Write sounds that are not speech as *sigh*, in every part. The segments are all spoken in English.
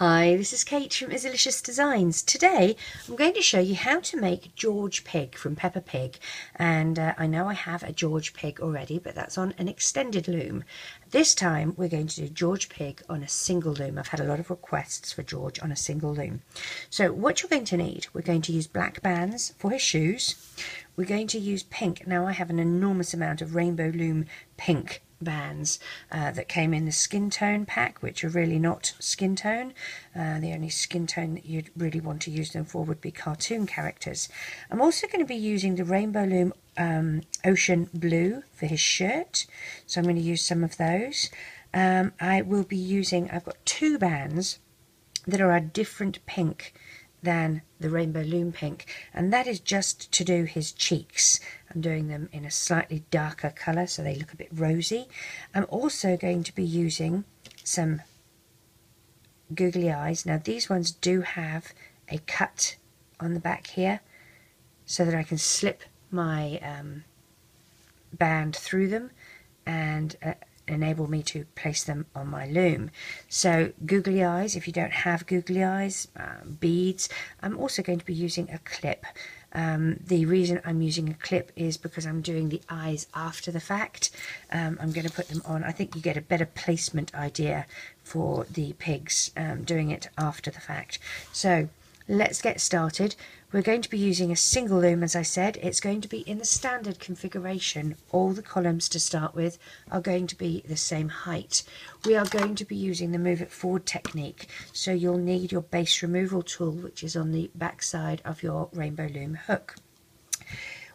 Hi, this is Kate from Izzalicious Designs. Today I'm going to show you how to make George Pig from Peppa Pig and uh, I know I have a George Pig already but that's on an extended loom. This time we're going to do George Pig on a single loom. I've had a lot of requests for George on a single loom. So what you're going to need, we're going to use black bands for his shoes. We're going to use pink. Now I have an enormous amount of rainbow loom pink bands uh, that came in the skin tone pack, which are really not skin tone. Uh, the only skin tone that you'd really want to use them for would be cartoon characters. I'm also going to be using the Rainbow Loom um, Ocean Blue for his shirt, so I'm going to use some of those. Um, I will be using, I've got two bands that are a different pink than the Rainbow Loom Pink and that is just to do his cheeks. I'm doing them in a slightly darker colour so they look a bit rosy. I'm also going to be using some googly eyes. Now these ones do have a cut on the back here so that I can slip my um, band through them and uh, enable me to place them on my loom. So googly eyes, if you don't have googly eyes, um, beads, I'm also going to be using a clip. Um, the reason I'm using a clip is because I'm doing the eyes after the fact. Um, I'm going to put them on. I think you get a better placement idea for the pigs um, doing it after the fact. So let's get started. We're going to be using a single loom as I said. It's going to be in the standard configuration. All the columns to start with are going to be the same height. We are going to be using the move it forward technique. So you'll need your base removal tool which is on the back side of your rainbow loom hook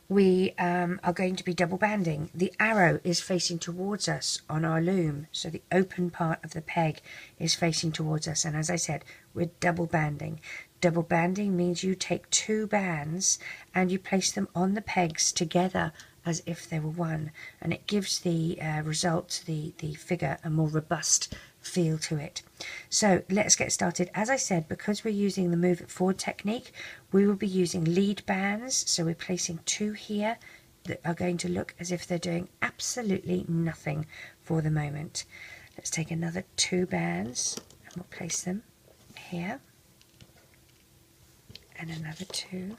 we um, are going to be double banding. The arrow is facing towards us on our loom, so the open part of the peg is facing towards us. And as I said, we're double banding. Double banding means you take two bands and you place them on the pegs together as if they were one, and it gives the uh, result, the, the figure, a more robust feel to it. So let's get started. As I said, because we're using the move it forward technique, we will be using lead bands. So we're placing two here that are going to look as if they're doing absolutely nothing for the moment. Let's take another two bands and we'll place them here and another two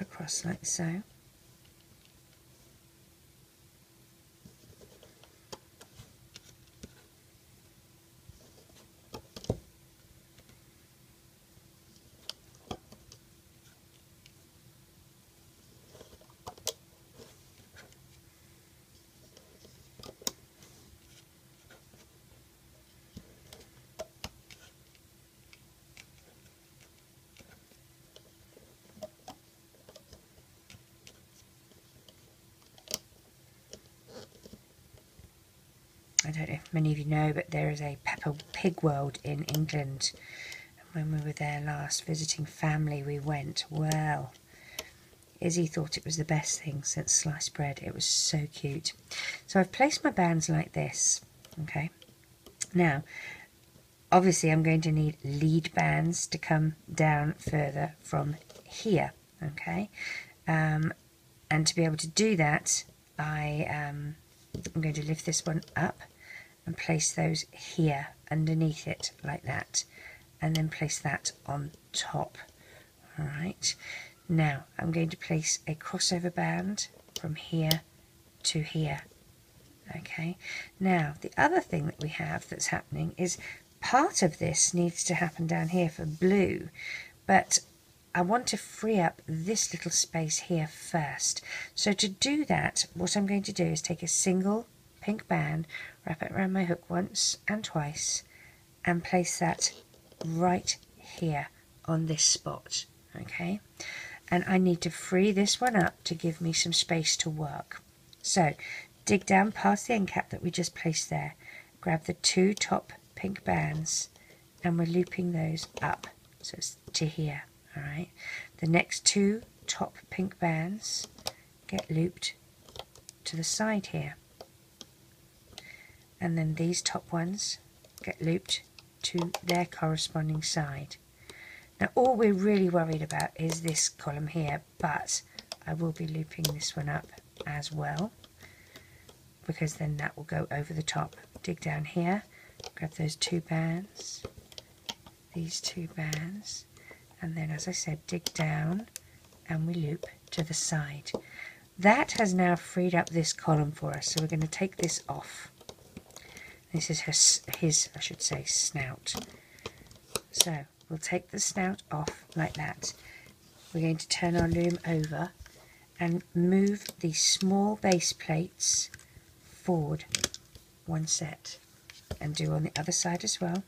across like so. Many of you know, but there is a Peppa Pig World in England. And when we were there last visiting family, we went. Well, Izzy thought it was the best thing since sliced bread. It was so cute. So I've placed my bands like this. Okay. Now, obviously I'm going to need lead bands to come down further from here. Okay. Um, and to be able to do that, I um, I'm going to lift this one up and place those here underneath it like that and then place that on top. All right now I'm going to place a crossover band from here to here. Okay. Now the other thing that we have that's happening is part of this needs to happen down here for blue but I want to free up this little space here first. So to do that what I'm going to do is take a single pink band, wrap it around my hook once and twice, and place that right here on this spot, okay? And I need to free this one up to give me some space to work. So, dig down past the end cap that we just placed there, grab the two top pink bands, and we're looping those up, so it's to here, alright? The next two top pink bands get looped to the side here and then these top ones get looped to their corresponding side. Now all we're really worried about is this column here, but I will be looping this one up as well because then that will go over the top. Dig down here, grab those two bands these two bands and then as I said dig down and we loop to the side. That has now freed up this column for us so we're going to take this off. This is his, his I should say snout. So we'll take the snout off like that. We're going to turn our loom over and move these small base plates forward one set and do on the other side as well.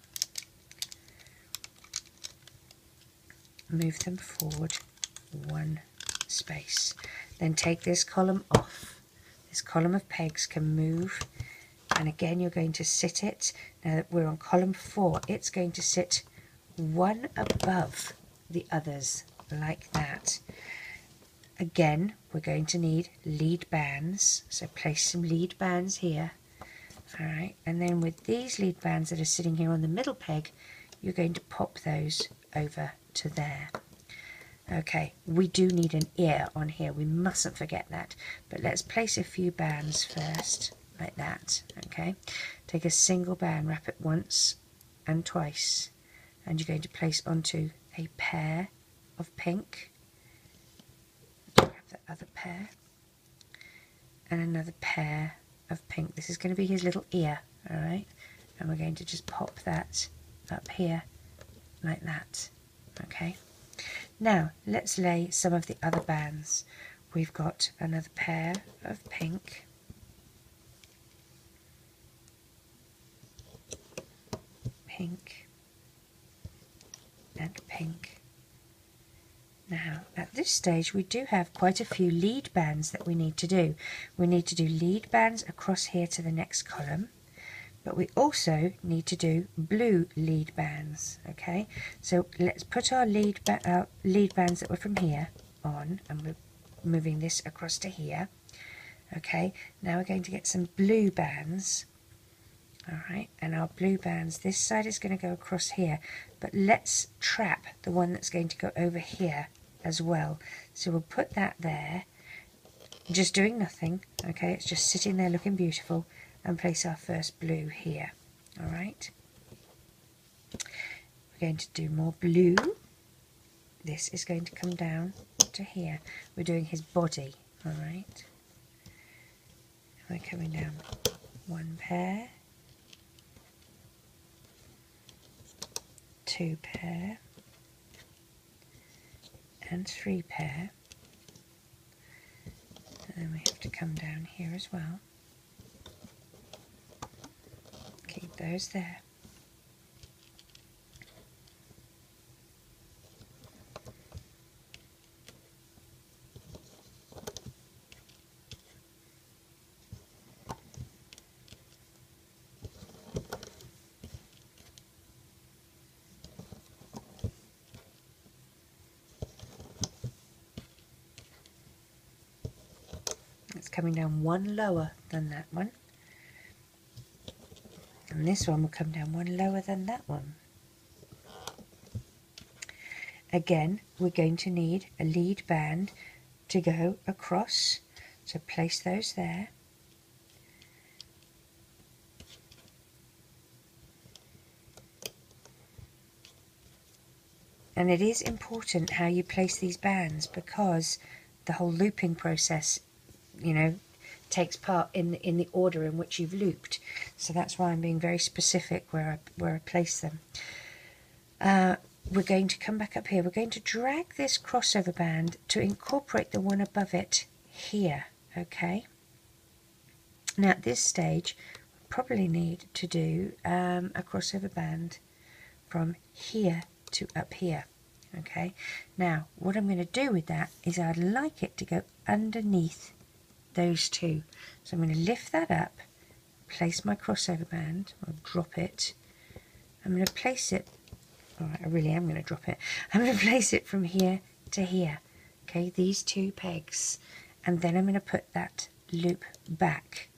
Move them forward one space. Then take this column off. This column of pegs can move and again you're going to sit it. Now that we're on column four, it's going to sit one above the others like that. Again, we're going to need lead bands. So place some lead bands here. All right, and then with these lead bands that are sitting here on the middle peg, you're going to pop those over to there. Okay, we do need an ear on here. We mustn't forget that. But let's place a few bands first, like that. Okay, take a single band, wrap it once and twice, and you're going to place onto a pair of pink. Grab the other pair and another pair of pink. This is going to be his little ear, all right? And we're going to just pop that up here like that, okay? Now, let's lay some of the other bands. We've got another pair of pink. Pink and pink now, at this stage, we do have quite a few lead bands that we need to do. We need to do lead bands across here to the next column, but we also need to do blue lead bands, okay? So let's put our lead, ba uh, lead bands that were from here on, and we're moving this across to here, okay? Now we're going to get some blue bands, all right and our blue bands this side is going to go across here but let's trap the one that's going to go over here as well. So we'll put that there, just doing nothing, okay, it's just sitting there looking beautiful, and place our first blue here, all right. We're going to do more blue. This is going to come down to here. We're doing his body, all right. We're coming down one pair, two pair, and three pair. And then we have to come down here as well. Keep those there. Coming down one lower than that one. And this one will come down one lower than that one. Again, we're going to need a lead band to go across. So place those there. And it is important how you place these bands because the whole looping process you know, takes part in in the order in which you've looped. So that's why I'm being very specific where I, where I place them. Uh, we're going to come back up here. We're going to drag this crossover band to incorporate the one above it here, okay? Now at this stage, we probably need to do um, a crossover band from here to up here, okay? Now, what I'm going to do with that is I'd like it to go underneath those two. So I'm going to lift that up, place my crossover band, I'll drop it. I'm going to place it, alright, I really am going to drop it. *laughs* I'm going to place it from here to here. Okay, these two pegs. And then I'm going to put that loop back.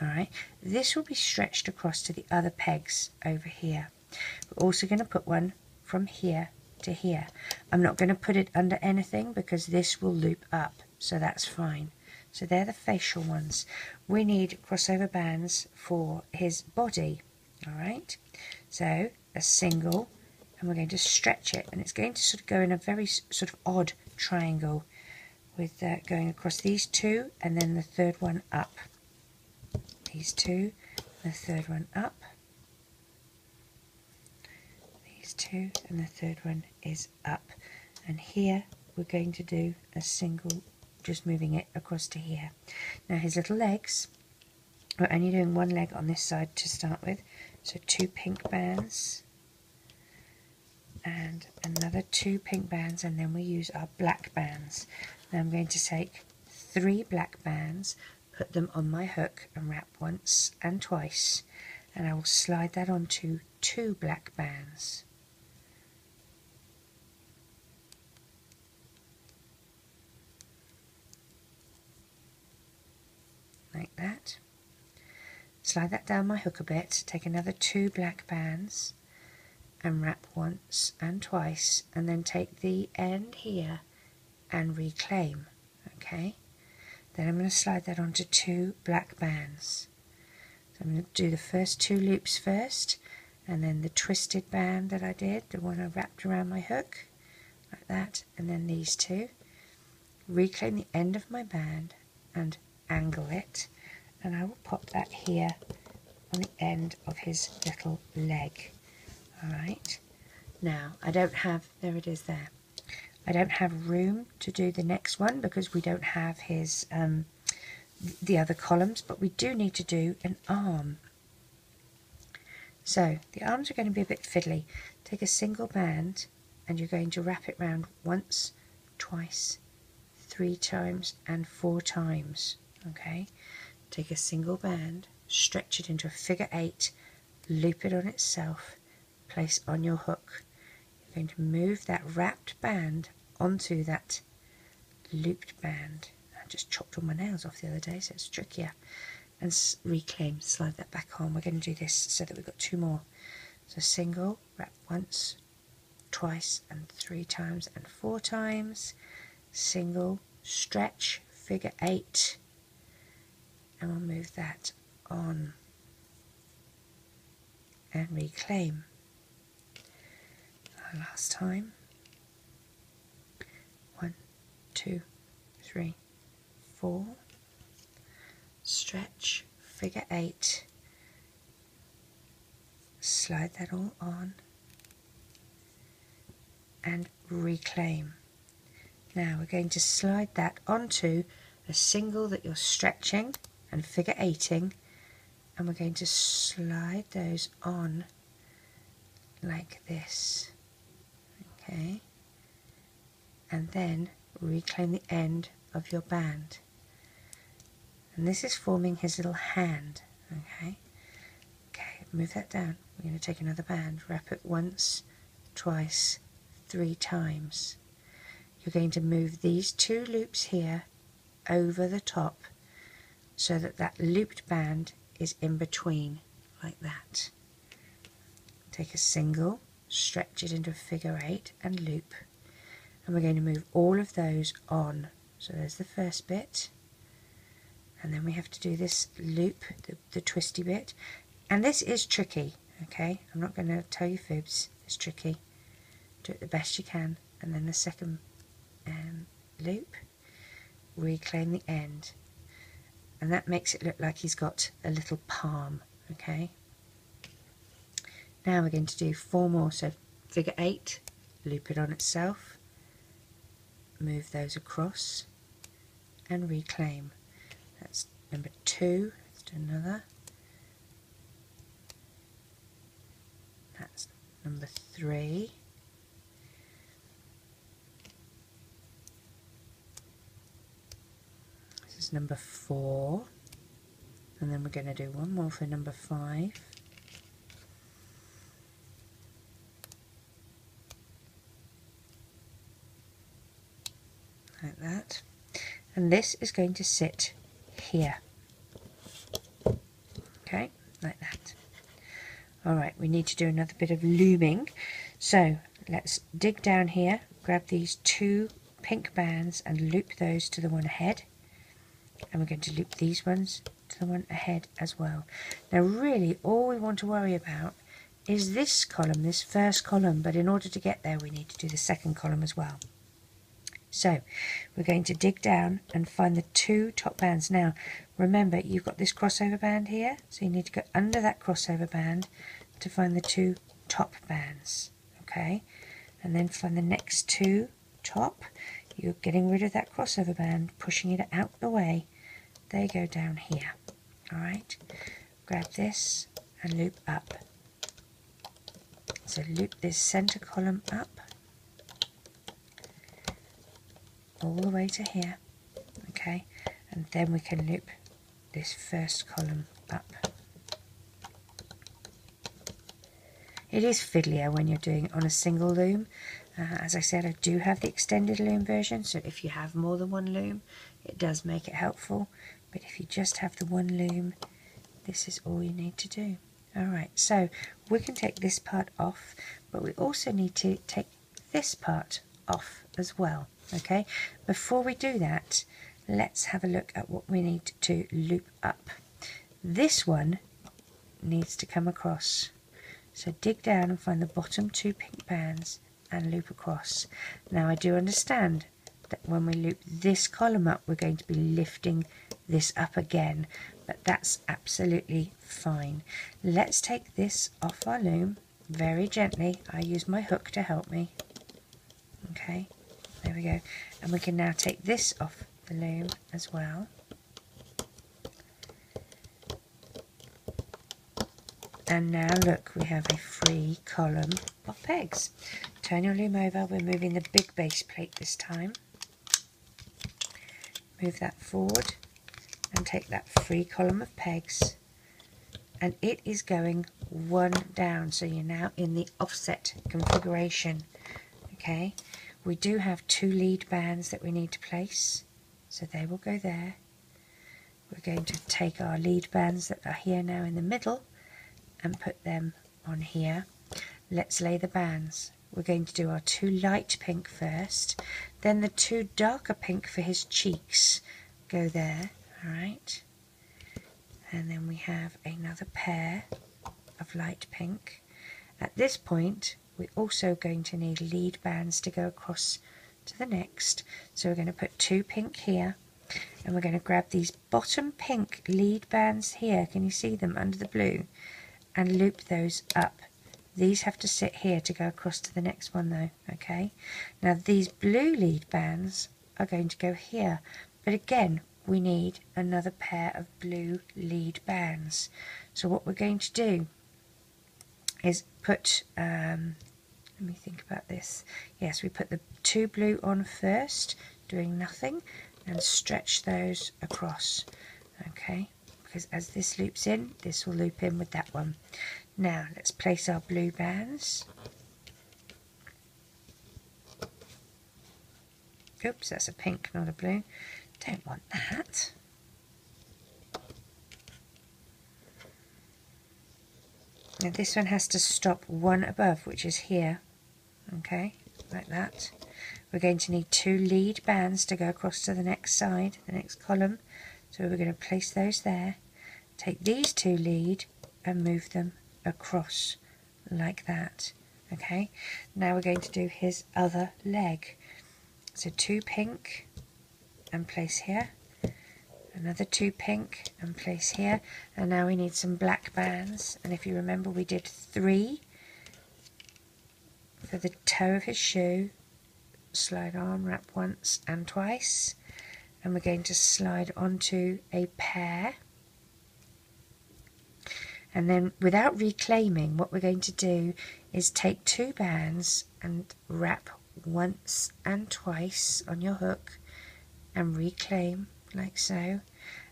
Alright, this will be stretched across to the other pegs over here. We're also going to put one from here to here. I'm not going to put it under anything because this will loop up, so that's fine. So they're the facial ones. We need crossover bands for his body. All right. So a single, and we're going to stretch it and it's going to sort of go in a very sort of odd triangle with uh, going across these two and then the third one up these two the third one up these two and the third one is up and here we're going to do a single just moving it across to here. Now his little legs we're only doing one leg on this side to start with. So two pink bands and another two pink bands and then we use our black bands. Now I'm going to take three black bands put them on my hook and wrap once and twice and I will slide that onto two black bands like that. Slide that down my hook a bit. Take another two black bands and wrap once and twice and then take the end here and reclaim okay? Then I'm going to slide that onto two black bands. So I'm going to do the first two loops first and then the twisted band that I did the one I wrapped around my hook like that and then these two. Reclaim the end of my band and angle it and I will pop that here on the end of his little leg Alright, now I don't have, there it is there. I don't have room to do the next one because we don't have his, um, the other columns, but we do need to do an arm. So the arms are going to be a bit fiddly. Take a single band and you're going to wrap it round once, twice, three times and four times. Okay, take a single band, stretch it into a figure eight, loop it on itself, place on your hook. You're going to move that wrapped band onto that looped band. I just chopped all my nails off the other day, so it's trickier. And reclaim, slide that back on. We're going to do this so that we've got two more. So single, wrap once, twice, and three times, and four times. Single, stretch, figure eight, and we'll move that on and reclaim last time. One, two, three, four. Stretch, figure eight. Slide that all on and reclaim. Now we're going to slide that onto a single that you're stretching and figure eighting and we're going to slide those on like this okay? And then reclaim the end of your band. And this is forming his little hand okay? Okay move that down. We're going to take another band wrap it once twice three times. You're going to move these two loops here over the top so that that looped band is in between like that. Take a single stretch it into a figure eight and loop. And we're going to move all of those on. So there's the first bit. And then we have to do this loop the, the twisty bit. And this is tricky okay? I'm not going to tell you fibs. It's tricky. Do it the best you can. And then the second um, loop. Reclaim the end and that makes it look like he's got a little palm okay now we're going to do four more, so figure eight, loop it on itself, move those across and reclaim. That's number two, let's do another. That's number three. Number four. And then we're going to do one more for number five. like that. And this is going to sit here. Okay like that. Alright we need to do another bit of looming. So let's dig down here grab these two pink bands and loop those to the one ahead and we're going to loop these ones to the one ahead as well now really all we want to worry about is this column, this first column, but in order to get there we need to do the second column as well. So we're going to dig down and find the two top bands. Now remember you've got this crossover band here, so you need to go under that crossover band to find the two top bands. Okay, and then find the next two top. You're getting rid of that crossover band, pushing it out the way. They go down here. Alright, grab this and loop up. So loop this center column up all the way to here. Okay, and then we can loop this first column up. It is fiddlier when you're doing it on a single loom. Uh, as I said, I do have the extended loom version, so if you have more than one loom, it does make it helpful. But if you just have the one loom, this is all you need to do. Alright, so we can take this part off, but we also need to take this part off as well. Okay, before we do that, let's have a look at what we need to loop up. This one needs to come across. So dig down and find the bottom two pink bands and loop across. Now I do understand that when we loop this column up we're going to be lifting this up again but that's absolutely fine. Let's take this off our loom very gently. I use my hook to help me. Okay, there we go. And we can now take this off the loom as well. And now look, we have a free column of pegs. Turn your loom over, we're moving the big base plate this time. Move that forward and take that free column of pegs. And it is going one down so you're now in the offset configuration. Okay we do have two lead bands that we need to place. So they will go there. We're going to take our lead bands that are here now in the middle and put them on here. Let's lay the bands. We're going to do our two light pink first, then the two darker pink for his cheeks go there, alright. And then we have another pair of light pink. At this point, we're also going to need lead bands to go across to the next. So we're going to put two pink here, and we're going to grab these bottom pink lead bands here. Can you see them under the blue? and loop those up. These have to sit here to go across to the next one though, okay? Now these blue lead bands are going to go here, but again, we need another pair of blue lead bands. So what we're going to do is put, um, let me think about this. Yes, we put the two blue on first, doing nothing, and stretch those across, okay? because as this loops in, this will loop in with that one. Now let's place our blue bands. Oops, that's a pink, not a blue. Don't want that. Now this one has to stop one above, which is here. Okay, like that. We're going to need two lead bands to go across to the next side, the next column. So we're going to place those there. Take these two lead and move them across like that. Okay, now we're going to do his other leg. So two pink and place here. Another two pink and place here. And now we need some black bands. And if you remember, we did three for the toe of his shoe. Slide on, wrap once and twice. And we're going to slide onto a pair and then without reclaiming what we're going to do is take two bands and wrap once and twice on your hook and reclaim like so.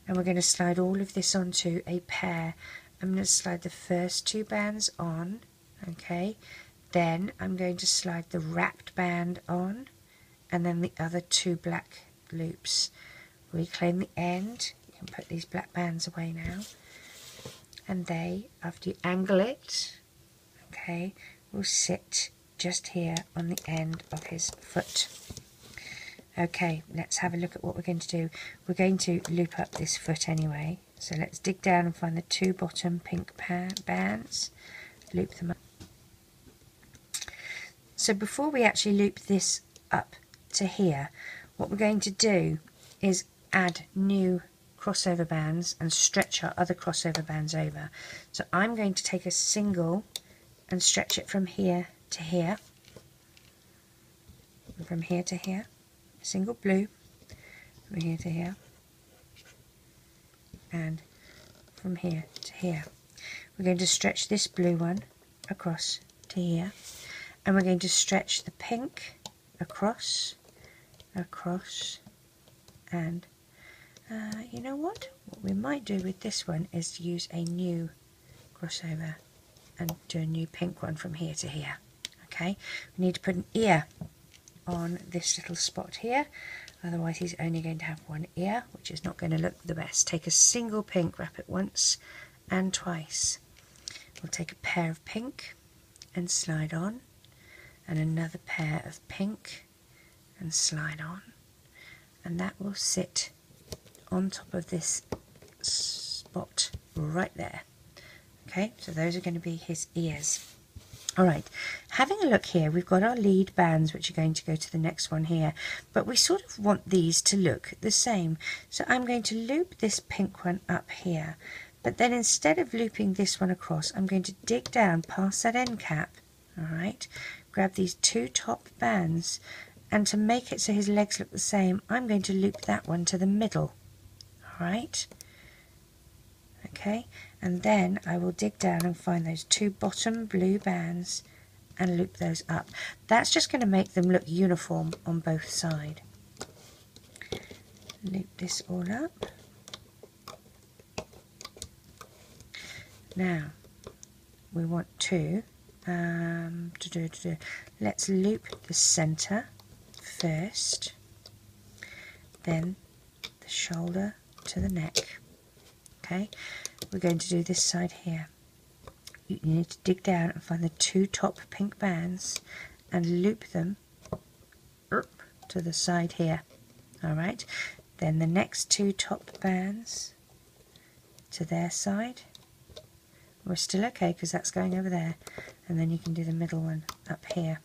And we're going to slide all of this onto a pair. I'm going to slide the first two bands on okay? Then I'm going to slide the wrapped band on and then the other two black loops. Reclaim the end. You can put these black bands away now. And they, after you angle it, okay, will sit just here on the end of his foot. Okay, let's have a look at what we're going to do. We're going to loop up this foot anyway. So let's dig down and find the two bottom pink bands loop them up. So before we actually loop this up to here, what we're going to do is add new crossover bands and stretch our other crossover bands over. So I'm going to take a single and stretch it from here to here, from here to here, single blue, from here to here, and from here to here. We're going to stretch this blue one across to here, and we're going to stretch the pink across, across, and uh, you know what? What we might do with this one is to use a new crossover and do a new pink one from here to here. Okay, we need to put an ear on this little spot here, otherwise he's only going to have one ear, which is not going to look the best. Take a single pink, wrap it once and twice. We'll take a pair of pink and slide on, and another pair of pink and slide on, and that will sit on top of this spot right there. Okay, so those are going to be his ears. Alright, having a look here, we've got our lead bands which are going to go to the next one here, but we sort of want these to look the same. So I'm going to loop this pink one up here, but then instead of looping this one across, I'm going to dig down past that end cap, alright, grab these two top bands, and to make it so his legs look the same, I'm going to loop that one to the middle all right, okay and then I will dig down and find those two bottom blue bands and loop those up. That's just going to make them look uniform on both sides loop this all up. Now we want to um, let's loop the center first then the shoulder to the neck. Okay, we're going to do this side here. You need to dig down and find the two top pink bands and loop them to the side here. Alright, then the next two top bands to their side. We're still okay because that's going over there. And then you can do the middle one up here.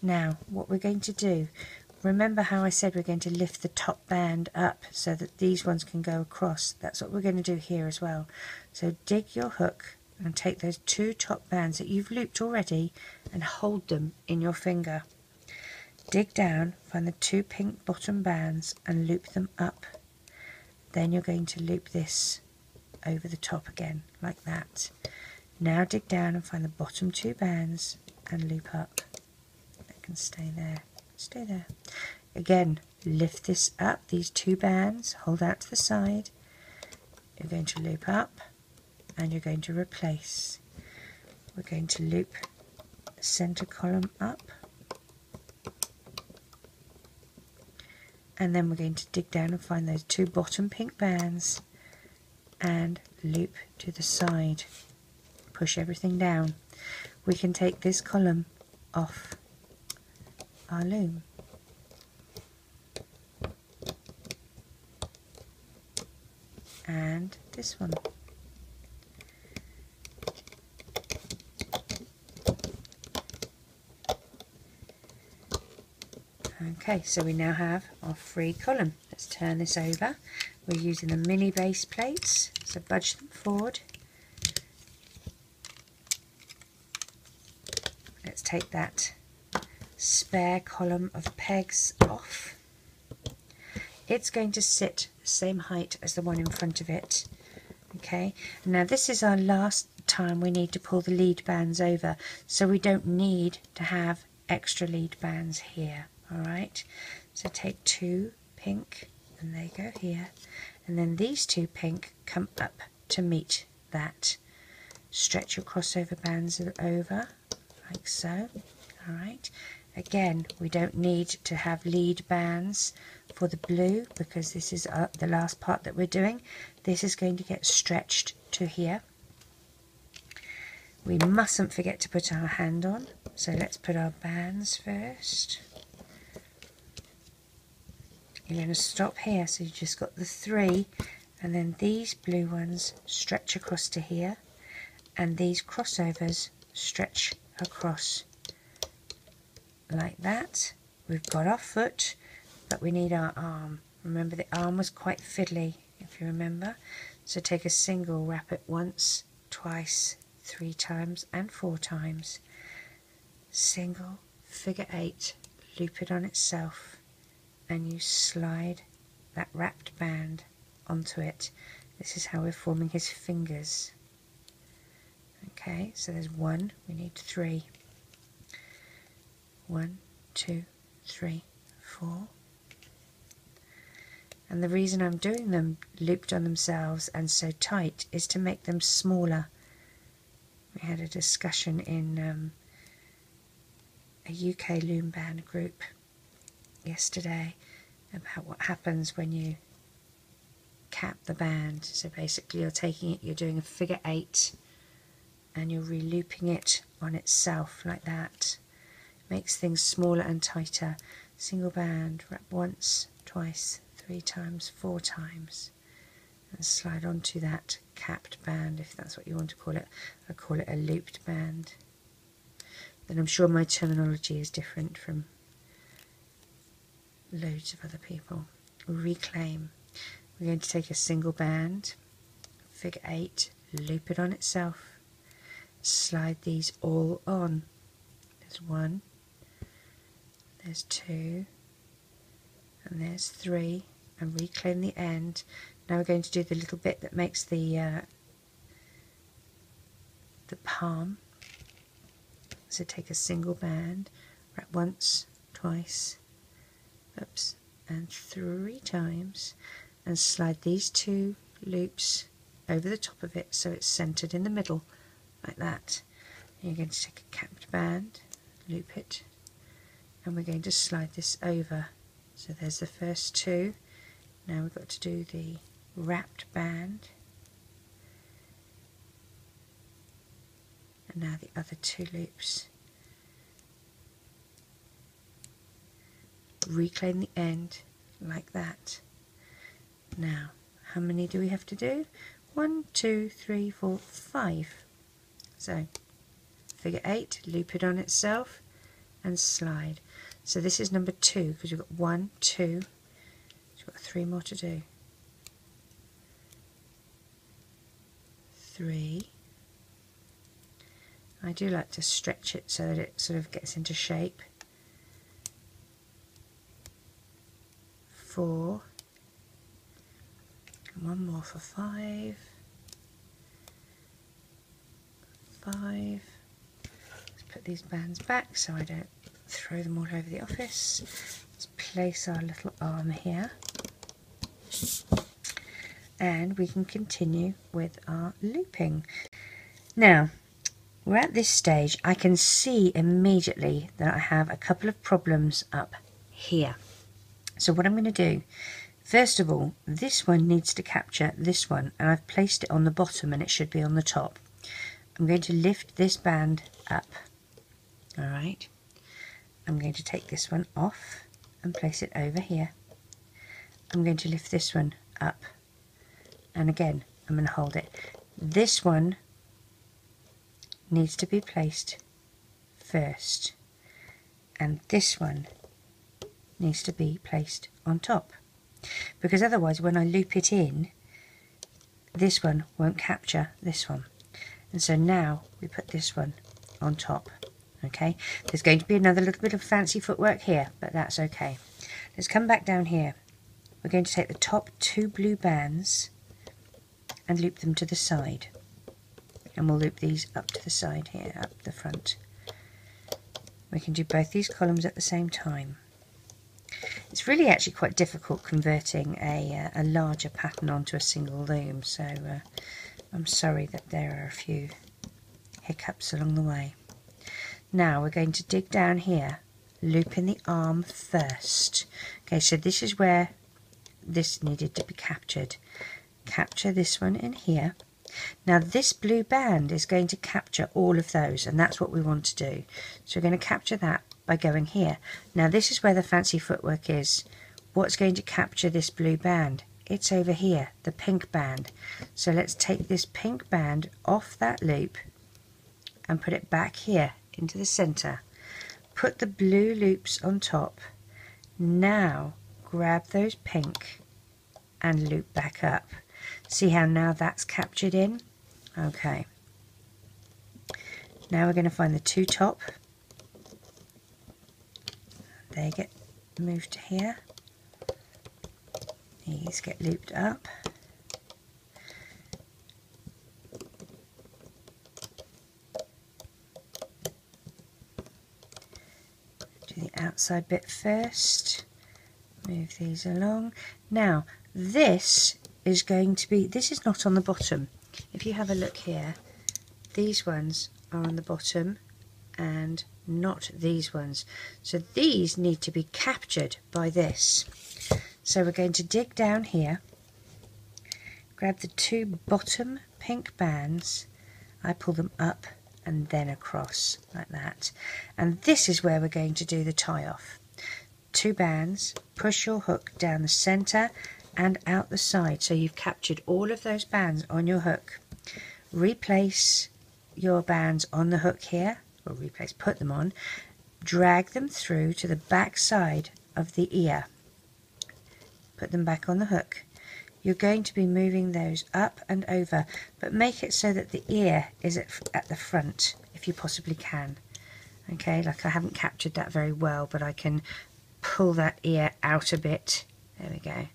Now, what we're going to do, Remember how I said we're going to lift the top band up so that these ones can go across. That's what we're going to do here as well. So dig your hook and take those two top bands that you've looped already and hold them in your finger. Dig down, find the two pink bottom bands and loop them up. Then you're going to loop this over the top again, like that. Now dig down and find the bottom two bands and loop up. That can stay there stay there. Again, lift this up, these two bands, hold out to the side. You're going to loop up and you're going to replace. We're going to loop the center column up and then we're going to dig down and find those two bottom pink bands and loop to the side. Push everything down. We can take this column off our loom. And this one. Okay, so we now have our free column. Let's turn this over. We're using the mini base plates, so budge them forward. Let's take that spare column of pegs off. It's going to sit the same height as the one in front of it. Okay, now this is our last time we need to pull the lead bands over, so we don't need to have extra lead bands here. Alright, so take two pink and they go here, and then these two pink come up to meet that. Stretch your crossover bands over like so. Alright, Again, we don't need to have lead bands for the blue because this is uh, the last part that we're doing. This is going to get stretched to here. We mustn't forget to put our hand on, so let's put our bands first. You're going to stop here, so you've just got the three, and then these blue ones stretch across to here, and these crossovers stretch across like that. We've got our foot, but we need our arm. Remember the arm was quite fiddly, if you remember. So take a single, wrap it once, twice, three times and four times. Single, figure eight, loop it on itself and you slide that wrapped band onto it. This is how we're forming his fingers. Okay, so there's one, we need three. One, two, three, four. And the reason I'm doing them looped on themselves and so tight is to make them smaller. We had a discussion in um, a UK loom band group yesterday about what happens when you cap the band. So basically you're taking it, you're doing a figure eight and you're re-looping it on itself like that. Makes things smaller and tighter. Single band, wrap once, twice, three times, four times and slide onto that capped band if that's what you want to call it. I call it a looped band. Then I'm sure my terminology is different from loads of other people. Reclaim. We're going to take a single band, figure eight, loop it on itself, slide these all on. There's one, there's two, and there's three, and reclaim the end. Now we're going to do the little bit that makes the uh, the palm. So take a single band, wrap once, twice, oops, and three times and slide these two loops over the top of it so it's centered in the middle like that. And you're going to take a capped band, loop it, and we're going to slide this over. So there's the first two. Now we've got to do the wrapped band. And now the other two loops. reclaim the end like that. Now, how many do we have to do? One, two, three, four, five. So, figure eight, loop it on itself and slide. So this is number two because we've got one, two, we've got three more to do. Three. I do like to stretch it so that it sort of gets into shape. four, and one more for five, five. Let's put these bands back so I don't throw them all over the office. Let's place our little arm here and we can continue with our looping. Now, we're at this stage, I can see immediately that I have a couple of problems up here. So what I'm going to do, first of all, this one needs to capture this one, and I've placed it on the bottom and it should be on the top. I'm going to lift this band up, alright. I'm going to take this one off and place it over here. I'm going to lift this one up, and again, I'm going to hold it. This one needs to be placed first, and this one needs to be placed on top. Because otherwise when I loop it in this one won't capture this one. And so now we put this one on top okay? There's going to be another little bit of fancy footwork here but that's okay. Let's come back down here. We're going to take the top two blue bands and loop them to the side. And we'll loop these up to the side here up the front. We can do both these columns at the same time. It's really actually quite difficult converting a, uh, a larger pattern onto a single loom, so uh, I'm sorry that there are a few hiccups along the way. Now we're going to dig down here, loop in the arm first. Okay, so this is where this needed to be captured. Capture this one in here. Now this blue band is going to capture all of those and that's what we want to do. So we're going to capture that by going here. Now this is where the fancy footwork is. What's going to capture this blue band? It's over here, the pink band. So let's take this pink band off that loop, and put it back here into the center. Put the blue loops on top. Now grab those pink and loop back up. See how now that's captured in? Okay. Now we're going to find the two top. They get moved to here. These get looped up. The outside bit first. Move these along. Now, this is going to be, this is not on the bottom. If you have a look here, these ones are on the bottom and not these ones. So these need to be captured by this. So we're going to dig down here, grab the two bottom pink bands, I pull them up and then across like that. And this is where we're going to do the tie off. Two bands, push your hook down the centre and out the side so you've captured all of those bands on your hook. Replace your bands on the hook here, or replace, put them on, drag them through to the back side of the ear put them back on the hook. You're going to be moving those up and over, but make it so that the ear is at, at the front, if you possibly can. Okay, like I haven't captured that very well, but I can pull that ear out a bit. There we go.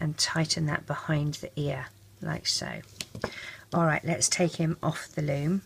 And tighten that behind the ear, like so. Alright, let's take him off the loom.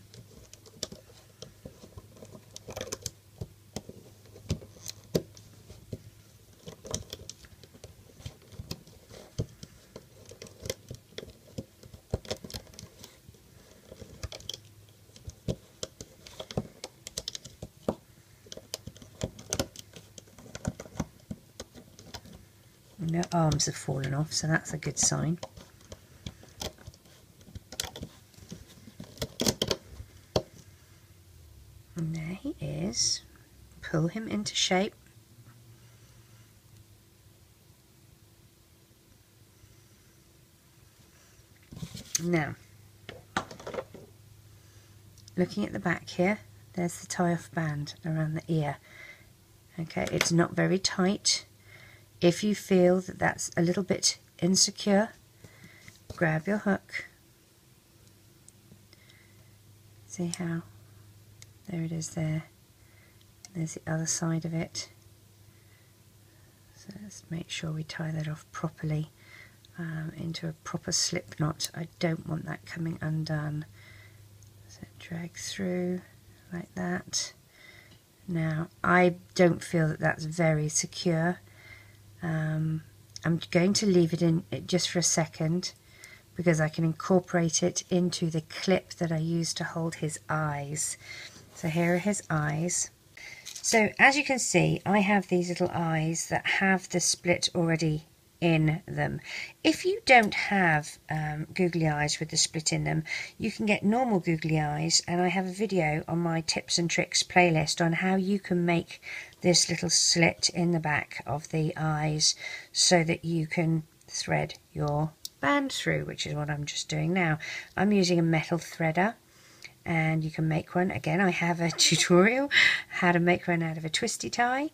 Have fallen off, so that's a good sign. And there he is. Pull him into shape. Now, looking at the back here, there's the tie-off band around the ear. Okay, it's not very tight if you feel that that's a little bit insecure, grab your hook. See how? There it is there. There's the other side of it. So let's make sure we tie that off properly um, into a proper slip knot. I don't want that coming undone. So drag through like that. Now, I don't feel that that's very secure. Um, I'm going to leave it in just for a second because I can incorporate it into the clip that I use to hold his eyes. So here are his eyes. So as you can see, I have these little eyes that have the split already in them. If you don't have um, googly eyes with the split in them, you can get normal googly eyes and I have a video on my tips and tricks playlist on how you can make this little slit in the back of the eyes so that you can thread your band through, which is what I'm just doing now. I'm using a metal threader and you can make one. Again, I have a *laughs* tutorial how to make one out of a twisty tie.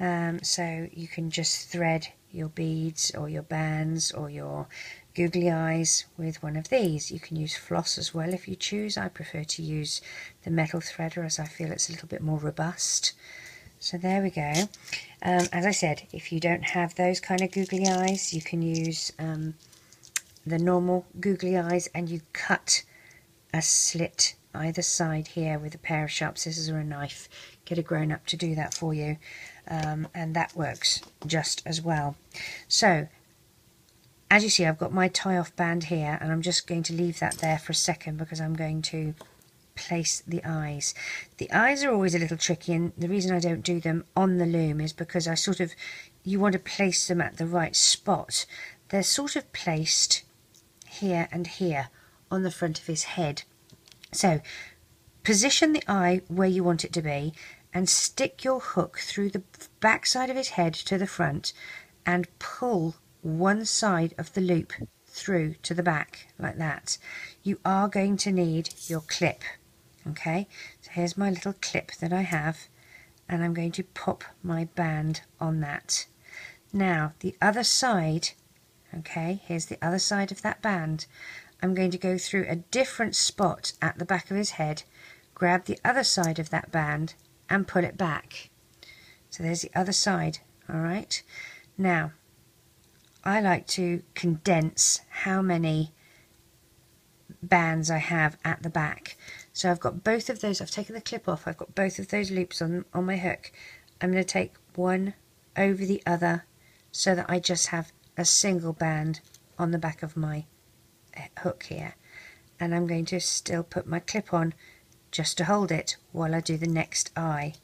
Um, so you can just thread your beads or your bands or your googly eyes with one of these. You can use floss as well if you choose. I prefer to use the metal threader as I feel it's a little bit more robust. So there we go. Um, as I said, if you don't have those kind of googly eyes, you can use um, the normal googly eyes and you cut a slit either side here with a pair of sharp scissors or a knife. Get a grown up to do that for you. Um, and that works just as well. So, as you see, I've got my tie-off band here and I'm just going to leave that there for a second because I'm going to place the eyes. The eyes are always a little tricky and the reason I don't do them on the loom is because I sort of, you want to place them at the right spot. They're sort of placed here and here on the front of his head. So position the eye where you want it to be and stick your hook through the back side of his head to the front and pull one side of the loop through to the back like that. You are going to need your clip Okay, so here's my little clip that I have and I'm going to pop my band on that. Now the other side, okay, here's the other side of that band. I'm going to go through a different spot at the back of his head, grab the other side of that band and pull it back. So there's the other side, all right? Now, I like to condense how many bands I have at the back. So I've got both of those, I've taken the clip off, I've got both of those loops on, on my hook. I'm going to take one over the other so that I just have a single band on the back of my hook here. And I'm going to still put my clip on just to hold it while I do the next eye.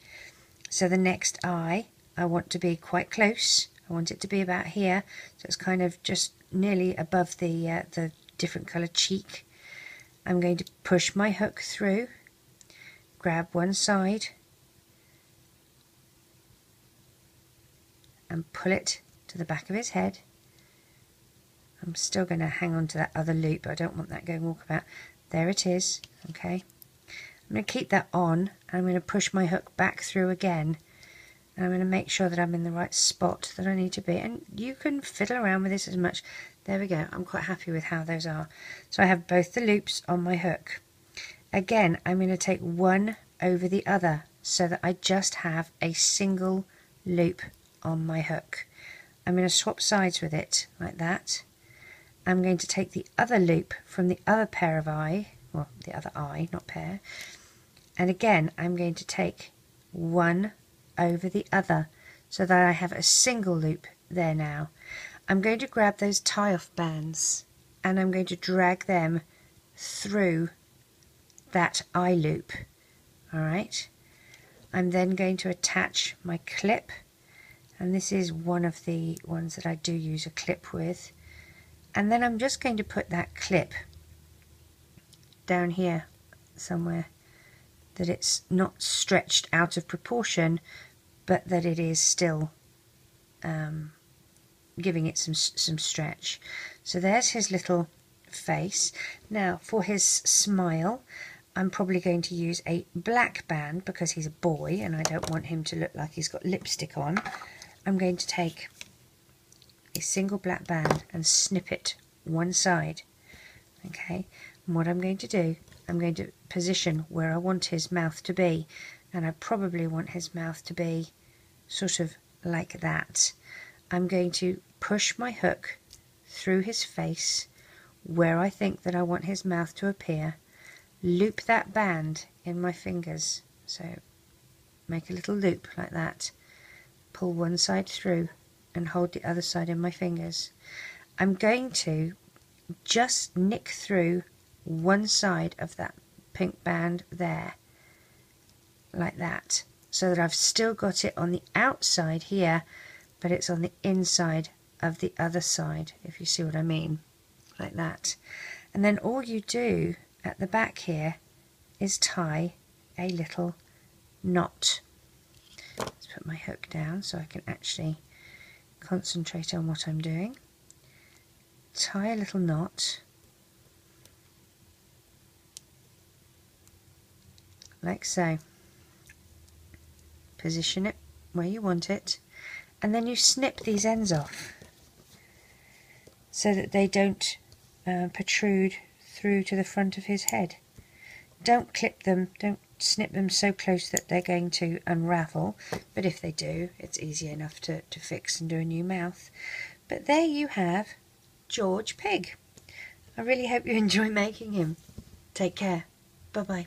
So the next eye, I want to be quite close. I want it to be about here, so it's kind of just nearly above the uh, the different colour cheek. I'm going to push my hook through, grab one side and pull it to the back of his head. I'm still going to hang on to that other loop. I don't want that going walkabout. There it is. Okay. I'm going to keep that on and I'm going to push my hook back through again. And I'm going to make sure that I'm in the right spot that I need to be. And you can fiddle around with this as much there we go. I'm quite happy with how those are. So I have both the loops on my hook. Again, I'm going to take one over the other so that I just have a single loop on my hook. I'm going to swap sides with it like that. I'm going to take the other loop from the other pair of eye, well, the other eye, not pair, and again, I'm going to take one over the other so that I have a single loop there now. I'm going to grab those tie-off bands and I'm going to drag them through that eye loop. Alright, I'm then going to attach my clip and this is one of the ones that I do use a clip with and then I'm just going to put that clip down here somewhere that it's not stretched out of proportion but that it is still um, giving it some some stretch. So there's his little face. Now for his smile, I'm probably going to use a black band because he's a boy and I don't want him to look like he's got lipstick on. I'm going to take a single black band and snip it one side. Okay, and what I'm going to do, I'm going to position where I want his mouth to be and I probably want his mouth to be sort of like that. I'm going to push my hook through his face where I think that I want his mouth to appear, loop that band in my fingers. So make a little loop like that, pull one side through and hold the other side in my fingers. I'm going to just nick through one side of that pink band there, like that, so that I've still got it on the outside here but it's on the inside of the other side, if you see what I mean, like that. And then all you do at the back here is tie a little knot. Let's put my hook down so I can actually concentrate on what I'm doing. Tie a little knot like so. Position it where you want it and then you snip these ends off so that they don't uh, protrude through to the front of his head. Don't clip them, don't snip them so close that they're going to unravel, but if they do, it's easy enough to, to fix and do a new mouth. But there you have George Pig. I really hope you *laughs* enjoy making him. Take care. Bye-bye.